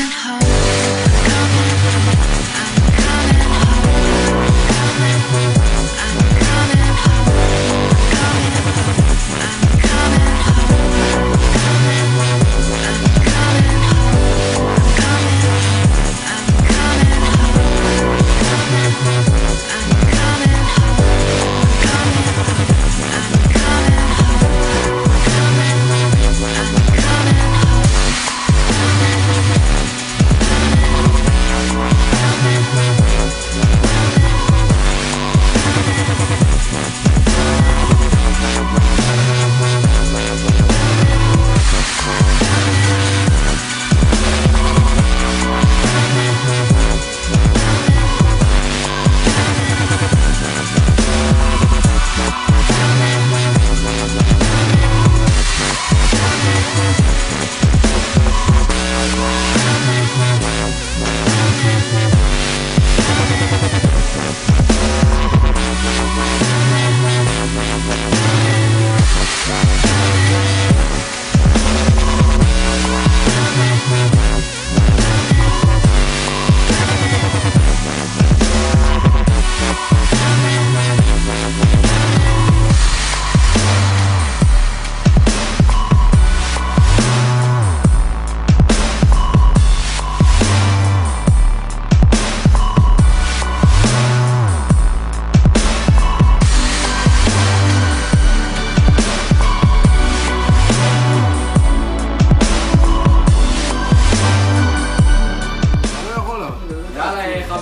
heart.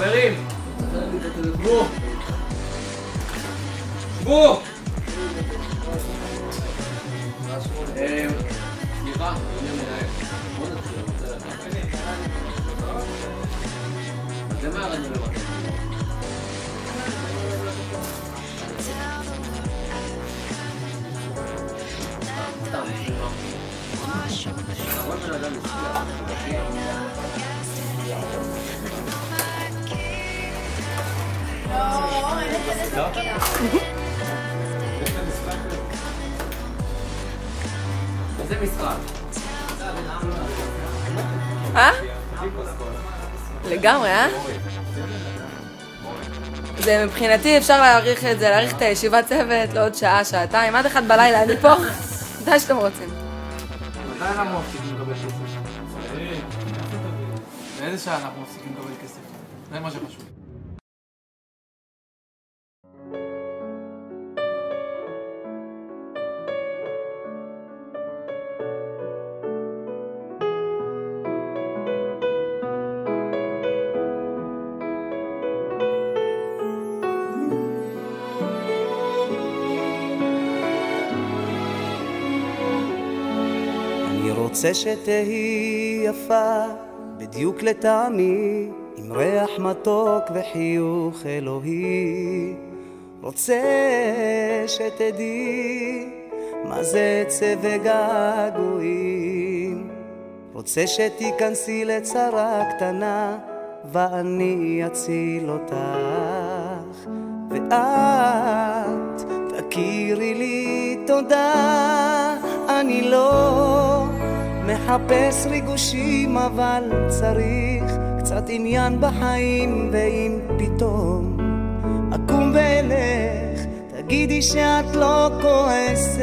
חברים! שבו! שבו! סליחה, אדוני המנהל, בוא נתחיל, אני רוצה לדעת. זה מה ירדנו לבד? Thank you. איזה משחק? אה? לגמרי, אה? זה מבחינתי אפשר להאריך את זה, להאריך את הישיבת צוות לעוד שעה, שעתיים, עד אחד בלילה, אני פה, מתי שאתם רוצים. מתי אנחנו מפסיקים לקבל כסף? באיזה שעה אנחנו מפסיקים לקבל כסף? זה מה שחשוב. רוצה שתהי יפה בדיוק לטעמי עם ריח מתוק וחיוך אלוהי. רוצה שתדעי מה זה עצב וגעגועים רוצה שתיכנסי לצרה קטנה ואני אציל אותך. ואת תכירי לי תודה אני לא מחפש ריגושים אבל צריך קצת עניין בחיים ואם פתאום אקום ואלך תגידי שאת לא כועסת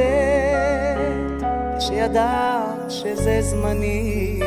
שידעת שזה זמני